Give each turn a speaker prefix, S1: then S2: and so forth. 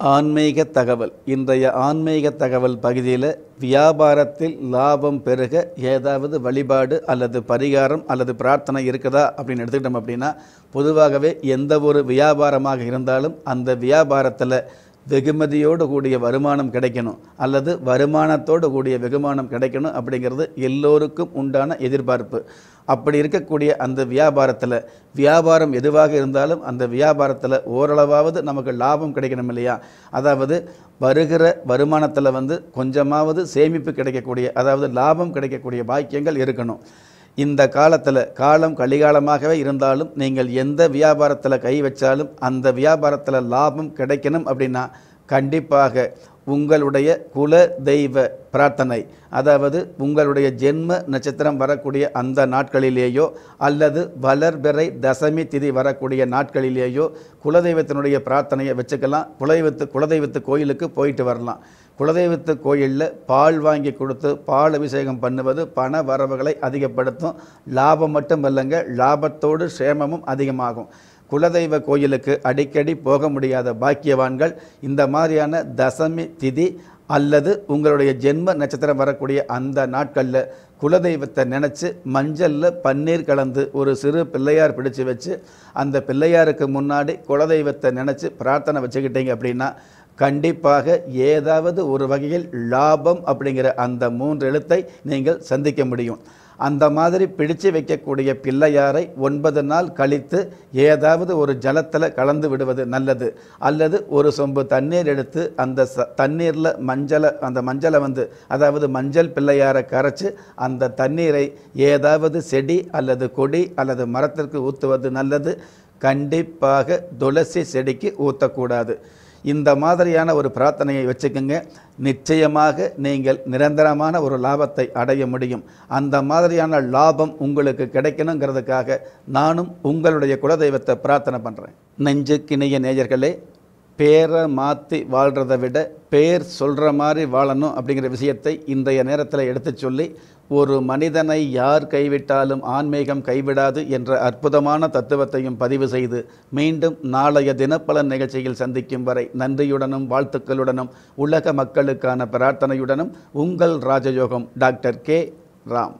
S1: ஆன்மீக தகவல். இன்றைய ஆன்மீக தகவல் பகுதியில் வியாபாரத்தில் லாபம் பெருக ஏதாவது வழிபாடு அல்லது பரிகாரம் அல்லது பிரார்த்தனை இருக்குதா அப்படின்னு எடுத்துக்கிட்டோம் அப்படின்னா பொதுவாகவே எந்த ஒரு வியாபாரமாக இருந்தாலும் அந்த வியாபாரத்தில் வெகுமதியோடு கூடிய வருமானம் கிடைக்கணும் அல்லது வருமானத்தோடு கூடிய வெகுமானம் கிடைக்கணும் அப்படிங்கிறது எல்லோருக்கும் உண்டான எதிர்பார்ப்பு. அப்படி இருக்கக்கூடிய அந்த வியாபாரத்தில் வியாபாரம் எதுவாக இருந்தாலும் அந்த வியாபாரத்தில் ஓரளவாவது நமக்கு லாபம் கிடைக்கணும் இல்லையா? அதாவது வருகிற வருமானத்தில் வந்து கொஞ்சமாவது சேமிப்பு கிடைக்கக்கூடிய அதாவது லாபம் கிடைக்கக்கூடிய பாக்கியங்கள் இருக்கணும். இந்த காலத்தில் காலம் கலிகாலமாகவே இருந்தாலும் நீங்கள் எந்த வியாபாரத்தில் கை வச்சாலும் அந்த வியாபாரத்தில் லாபம் கிடைக்கணும் அப்படின்னா கண்டிப்பாக உங்களுடைய குல தெய்வ பிரார்த்தனை அதாவது உங்களுடைய ஜென்ம நட்சத்திரம் வரக்கூடிய அந்த நாட்களிலேயோ அல்லது வளர்பிறை தசமி திதி வரக்கூடிய நாட்களிலேயோ குலதெய்வத்தினுடைய பிரார்த்தனையை வச்சுக்கலாம். குலதெய்வத்து குலதெய்வத்து கோயிலுக்கு போயிட்டு வரலாம். குலதெய்வத்து கோயிலில் பால் வாங்கி கொடுத்து பால் அபிஷேகம் பண்ணுவது பண வரவுகளை அதிகப்படுத்தும். லாபம் மட்டும் இல்லைங்க லாபத்தோடு சேமமும் அதிகமாகும். குலதெய்வ கோயிலுக்கு அடிக்கடி போக முடியாத பாக்கியவான்கள் இந்த மாதிரியான தசமி திதி அல்லது உங்களுடைய ஜென்ம நட்சத்திரம் வரக்கூடிய அந்த நாட்களில் குலதெய்வத்தை நினச்சி மஞ்சளில் பன்னீர் கலந்து ஒரு சிறு பிள்ளையார் பிடிச்சு வச்சு அந்த பிள்ளையாருக்கு முன்னாடி குலதெய்வத்தை நினச்சி பிரார்த்தனை வச்சுக்கிட்டீங்க அப்படின்னா கண்டிப்பாக ஏதாவது ஒரு வகையில் லாபம் அப்படிங்கிற அந்த மூன்று எழுத்தை நீங்கள் சந்திக்க முடியும். அந்த மாதிரி பிடிச்சு வைக்கக்கூடிய பிள்ளையாரை ஒன்பது நாள் கழித்து ஏதாவது ஒரு ஜலத்தில் கலந்து விடுவது நல்லது. அல்லது ஒரு சொம்பு தண்ணீர் எடுத்து அந்த ச தண்ணீரில் மஞ்சளை அந்த மஞ்சளை வந்து அதாவது மஞ்சள் பிள்ளையாரை கரைச்சி அந்த தண்ணீரை ஏதாவது செடி அல்லது கொடி அல்லது மரத்திற்கு ஊற்றுவது நல்லது. கண்டிப்பாக துளசி செடிக்கு ஊற்றக்கூடாது இந்த மாதிரியான ஒரு பிரார்த்தனையை வச்சுக்கோங்க. நிச்சயமாக நீங்கள் நிரந்தரமான ஒரு லாபத்தை அடைய முடியும். அந்த மாதிரியான லாபம் உங்களுக்கு கிடைக்கணுங்கிறதுக்காக நானும் உங்களுடைய குலதெய்வத்தை பிரார்த்தனை பண்ணுறேன் நெஞ்சுக்கிணைய நேயர்களே பேரை மாற்றி வாழ்கிறத விட பேர் சொல்கிற மாதிரி வாழணும் அப்படிங்கிற விஷயத்தை இன்றைய நேரத்தில் எடுத்து சொல்லி ஒரு மனிதனை யார் கைவிட்டாலும் ஆன்மீகம் கைவிடாது என்ற அற்புதமான தத்துவத்தையும் பதிவு செய்து மீண்டும் நாளைய தினப்பலன் நிகழ்ச்சியில் சந்திக்கும் வரை நன்றியுடனும் வாழ்த்துக்களுடனும் உலக மக்களுக்கான பிரார்த்தனையுடனும் உங்கள் ராஜயோகம் டாக்டர் கே. ராம்.